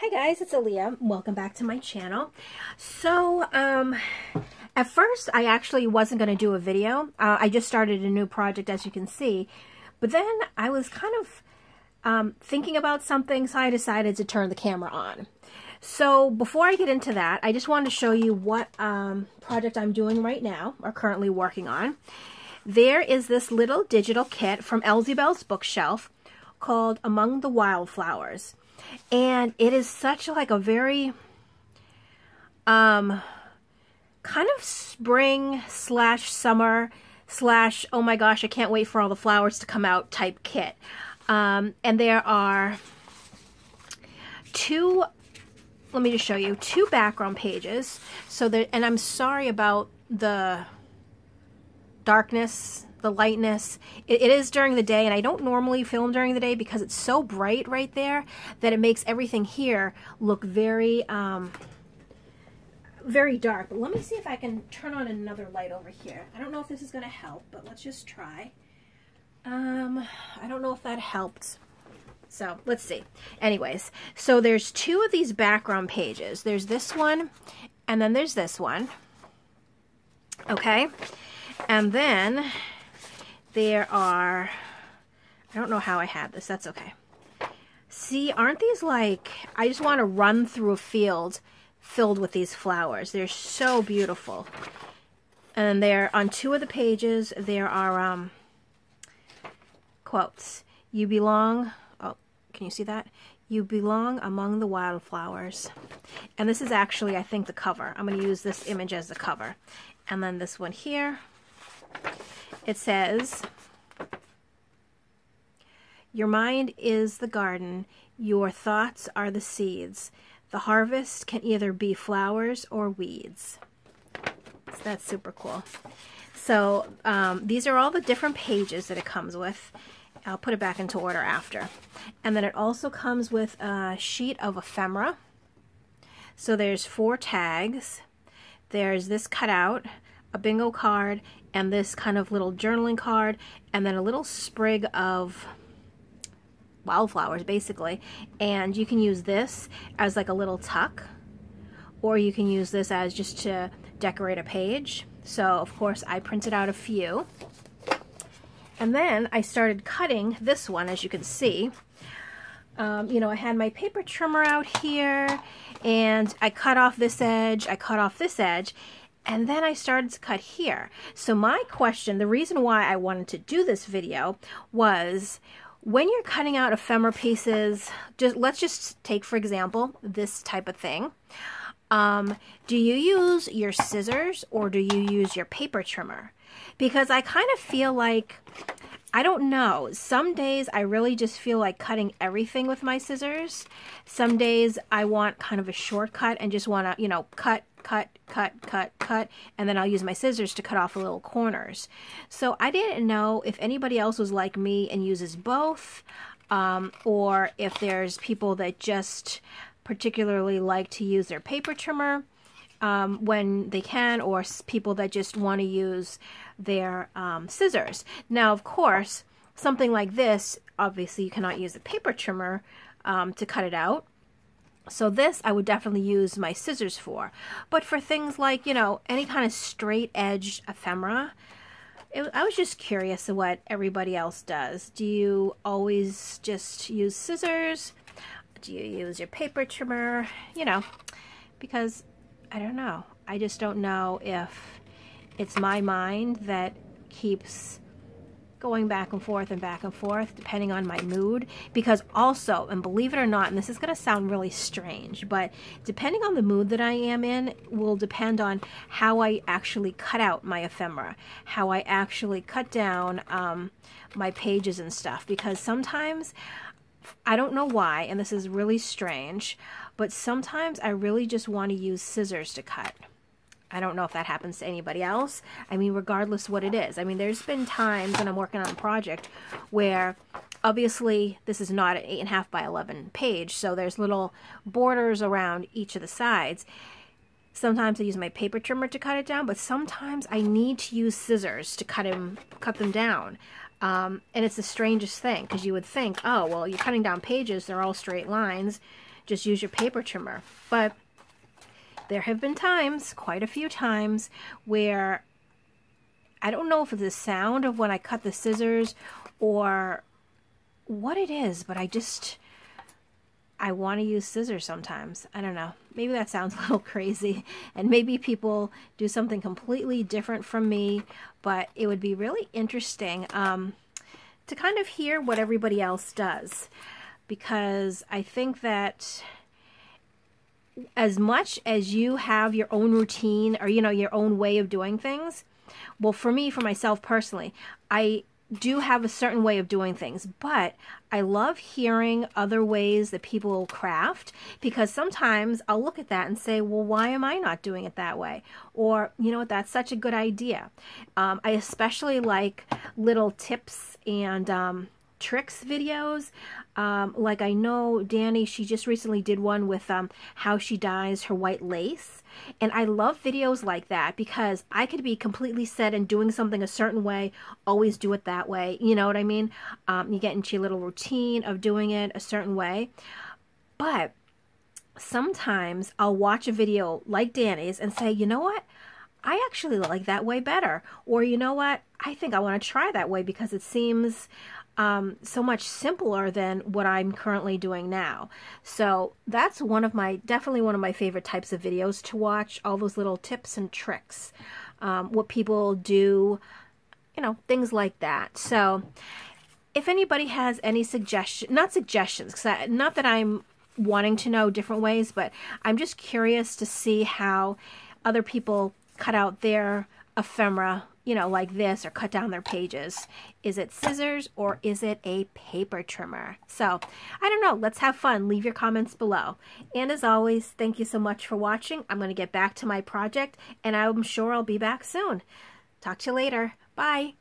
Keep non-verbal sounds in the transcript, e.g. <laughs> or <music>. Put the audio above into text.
Hi guys, it's Alia. Welcome back to my channel. So, um, at first I actually wasn't going to do a video. Uh, I just started a new project as you can see. But then I was kind of um, thinking about something, so I decided to turn the camera on. So before I get into that, I just wanted to show you what um, project I'm doing right now, or currently working on. There is this little digital kit from Ellsiebels bookshelf called Among the Wildflowers and it is such like a very um kind of spring slash summer slash oh my gosh I can't wait for all the flowers to come out type kit. Um, and there are two let me just show you two background pages. So that and I'm sorry about the darkness the lightness. It, it is during the day, and I don't normally film during the day because it's so bright right there that it makes everything here look very, um, very dark. But let me see if I can turn on another light over here. I don't know if this is going to help, but let's just try. Um, I don't know if that helped. So let's see. Anyways, so there's two of these background pages. There's this one, and then there's this one. Okay. And then there are, I don't know how I had this, that's okay. See, aren't these like, I just want to run through a field filled with these flowers. They're so beautiful. And they're on two of the pages, there are um, quotes. You belong, oh, can you see that? You belong among the wildflowers. And this is actually, I think, the cover. I'm going to use this image as the cover. And then this one here. It says, Your mind is the garden, your thoughts are the seeds. The harvest can either be flowers or weeds. So that's super cool. So um, these are all the different pages that it comes with. I'll put it back into order after. And then it also comes with a sheet of ephemera. So there's four tags. There's this cutout, a bingo card, and this kind of little journaling card, and then a little sprig of wildflowers, basically. And you can use this as like a little tuck, or you can use this as just to decorate a page. So, of course, I printed out a few. And then I started cutting this one, as you can see. Um, you know, I had my paper trimmer out here, and I cut off this edge, I cut off this edge, and then I started to cut here. So my question, the reason why I wanted to do this video was when you're cutting out ephemera pieces, just let's just take for example this type of thing. Um, do you use your scissors or do you use your paper trimmer? Because I kind of feel like I don't know. Some days I really just feel like cutting everything with my scissors. Some days I want kind of a shortcut and just want to, you know, cut, cut, cut, cut, cut, and then I'll use my scissors to cut off the little corners. So I didn't know if anybody else was like me and uses both, um, or if there's people that just particularly like to use their paper trimmer um, when they can, or people that just want to use their um, scissors. Now, of course, something like this, obviously you cannot use a paper trimmer um, to cut it out. So this I would definitely use my scissors for. But for things like, you know, any kind of straight edged ephemera, it, I was just curious of what everybody else does. Do you always just use scissors? Do you use your paper trimmer? You know, because I don't know. I just don't know if it's my mind that keeps going back and forth and back and forth depending on my mood. Because also and believe it or not and this is going to sound really strange but depending on the mood that I am in will depend on how I actually cut out my ephemera how I actually cut down um, my pages and stuff. Because sometimes I don't know why and this is really strange but sometimes I really just want to use scissors to cut I don't know if that happens to anybody else. I mean, regardless what it is. I mean, there's been times when I'm working on a project where obviously this is not an 8.5 by 11 page, so there's little borders around each of the sides. Sometimes I use my paper trimmer to cut it down, but sometimes I need to use scissors to cut them, cut them down. Um, and it's the strangest thing because you would think, oh, well, you're cutting down pages, they're all straight lines just use your paper trimmer. But there have been times, quite a few times, where I don't know if it's the sound of when I cut the scissors or what it is, but I just, I want to use scissors sometimes. I don't know. Maybe that sounds <laughs> a little crazy, and maybe people do something completely different from me, but it would be really interesting um, to kind of hear what everybody else does, because I think that as much as you have your own routine or, you know, your own way of doing things, well, for me, for myself personally, I do have a certain way of doing things, but I love hearing other ways that people craft because sometimes I'll look at that and say, well, why am I not doing it that way? Or, you know that's such a good idea. Um, I especially like little tips and um, tricks videos. Um, like I know Danny, she just recently did one with um, how she dyes her white lace. And I love videos like that because I could be completely set in doing something a certain way, always do it that way. You know what I mean? Um, you get into your little routine of doing it a certain way. But sometimes I'll watch a video like Danny's and say, you know what? I actually like that way better. Or you know what? I think I want to try that way because it seems um, so much simpler than what I'm currently doing now. So that's one of my, definitely one of my favorite types of videos to watch, all those little tips and tricks, um, what people do, you know, things like that. So if anybody has any suggestions, not suggestions, because not that I'm wanting to know different ways, but I'm just curious to see how other people cut out their ephemera you know, like this or cut down their pages. Is it scissors or is it a paper trimmer? So I don't know. Let's have fun. Leave your comments below. And as always, thank you so much for watching. I'm going to get back to my project and I'm sure I'll be back soon. Talk to you later. Bye.